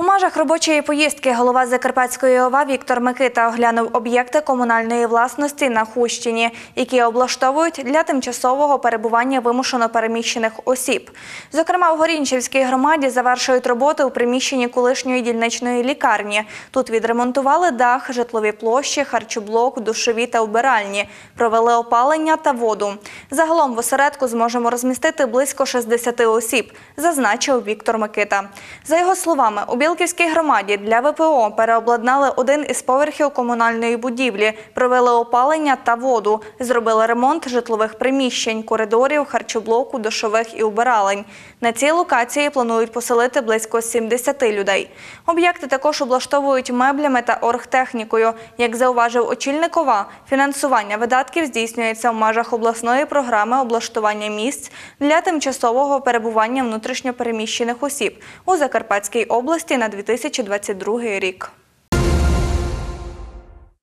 У межах робочої поїздки голова Закарпатської ОВА Віктор Микита оглянув об'єкти комунальної власності на Хущині, які облаштовують для тимчасового перебування вимушено переміщених осіб. Зокрема, в Горінчівській громаді завершують роботи у приміщенні колишньої дільничної лікарні. Тут відремонтували дах, житлові площі, харчоблок, душові та убиральні, провели опалення та воду. Загалом в осередку зможемо розмістити близько 60 осіб, зазначив Віктор Микита. За його словами, у Білківській громаді для ВПО переобладнали один із поверхів комунальної будівлі, провели опалення та воду, зробили ремонт житлових приміщень, коридорів, харчоблоку, душових і убиралень. На цій локації планують поселити близько 70 людей. Об'єкти також облаштовують меблями та оргтехнікою. Як зауважив очільник ОВА, фінансування видатків здійснюється в межах обласної програми облаштування місць для тимчасового перебування внутрішньопереміщених осіб у Закарпатській області на 2022 рік.